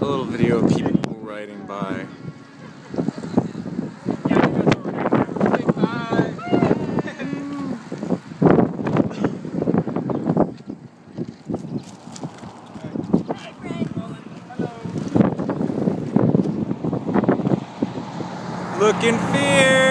a little video of people riding by. Looking fierce!